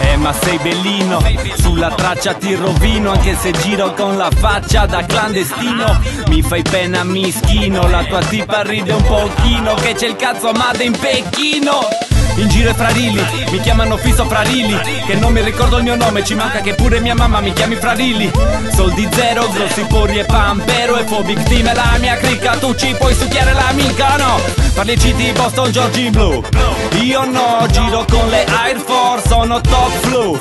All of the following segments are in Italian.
Eh ma sei bellino, sulla traccia ti rovino Anche se giro con la faccia da clandestino. Mi fai pena mischino, la tua tipa ride un pochino Che c'è il cazzo amata in Pechino in giro è Frarilli, mi chiamano Fiso Frarilli Che non mi ricordo il mio nome, ci manca che pure mia mamma mi chiami Frarilli Soldi zero, grossi porri e pampero E Phobic Team è la mia cricca, tu ci puoi succhiare l'amica, no? Parli citi Boston, Georgie Blue Io no, giro con le Air Force, sono top flu.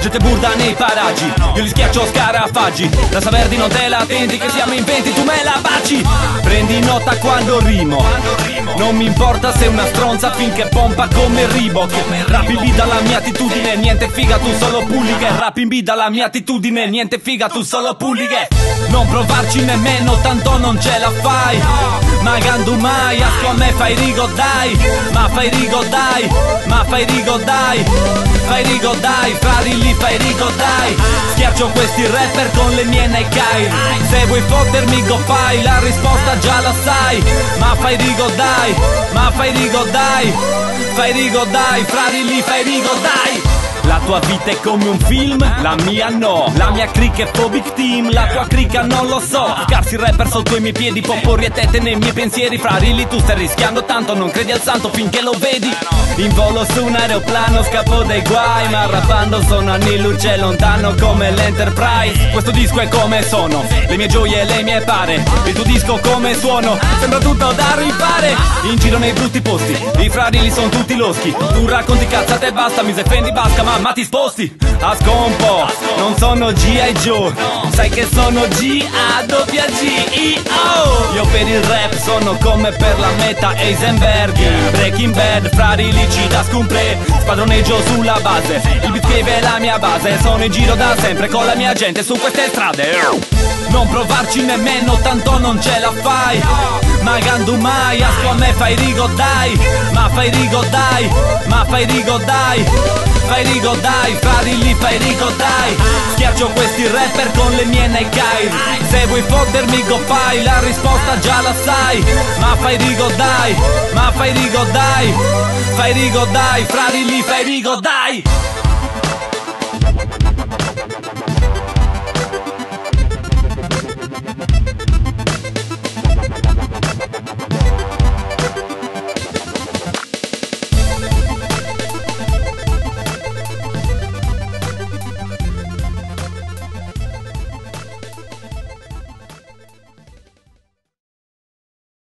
Gente burda nei paraggi, io li schiaccio scarafaggi. La Saverdi non te la attenti che siamo in venti, tu me la baci. Prendi nota quando rimo Non mi importa se una stronza finché pompa come Reebok. Rap in B dalla mia attitudine, niente figa tu solo puliche Rap in B dalla mia attitudine, niente figa tu solo puliche Non provarci nemmeno, tanto non ce la fai. Magando mai, asco a me fai rigo dai. Ma fai rigo dai, ma fai rigo dai. Fai rigo dai, frari lì fai rigo dai Schiaccio questi rapper con le mie Nike. Se vuoi fottermi go fai, la risposta già la sai. Ma fai rigo dai, ma fai rigo dai. Fai rigo dai, frari lì fai rigo dai tua vita è come un film, la mia no La mia crick è phobic team, la tua cricca non lo so Scarsi rapper sotto i miei piedi, popori e tette nei miei pensieri. Frarili tu stai rischiando tanto, non credi al santo finché lo vedi. In volo su un aeroplano, scappo dai guai Ma rappando sono anni luce lontano come l'Enterprise. Questo disco è come sono, le mie gioie e le mie pare. Il tuo disco come suono, sembra tutto da rifare. In giro nei brutti posti, i frarili sono tutti loschi. Tu racconti cazzate e basta, mi se fendi basca ma ma ti sposti a scompo. Non sono G.I. Joe. Sai che sono G-A-W-G-I-O Io per il rap sono come per la meta Eisenberg Breaking Bad, frari lici da scumple Spadroneggio sulla base. Il beat è la mia base. Sono in giro da sempre con la mia gente su queste strade. Non provarci nemmeno tanto non ce la fai. Magando mai, asco a me fai rigo dai. Ma fai rigo dai, ma fai rigo dai Fai rigo dai, lì fai rigo dai. Schiaccio questi rapper con le mie Nike Se vuoi fottermi go fai, la risposta già la sai. Ma fai rigo dai, ma fai rigo dai. Fai rigo dai, lì fai rigo dai